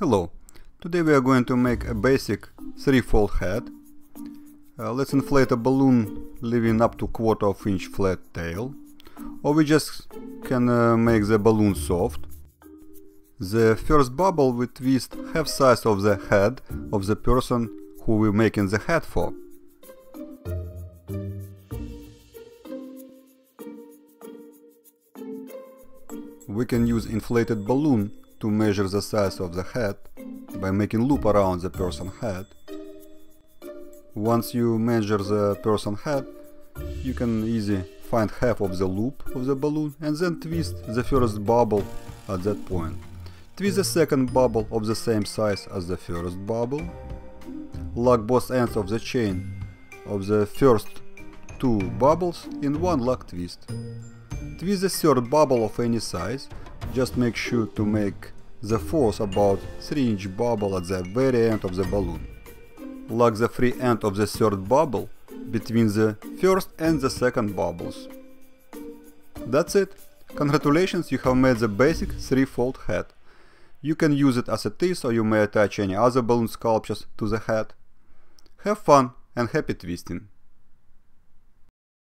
Hello, today we are going to make a basic three-fold head. Uh, let's inflate a balloon leaving up to quarter of inch flat tail. Or we just can uh, make the balloon soft. The first bubble we twist half size of the head of the person who we're making the head for. We can use inflated balloon to measure the size of the head by making loop around the person head. Once you measure the person head, you can easily find half of the loop of the balloon and then twist the first bubble at that point. Twist the second bubble of the same size as the first bubble. Lock both ends of the chain of the first two bubbles in one lock twist. Twist the third bubble of any size just make sure to make the fourth about 3 inch bubble at the very end of the balloon. Lock the free end of the third bubble between the first and the second bubbles. That's it. Congratulations, you have made the basic three-fold head. You can use it as it is or you may attach any other balloon sculptures to the head. Have fun and happy twisting!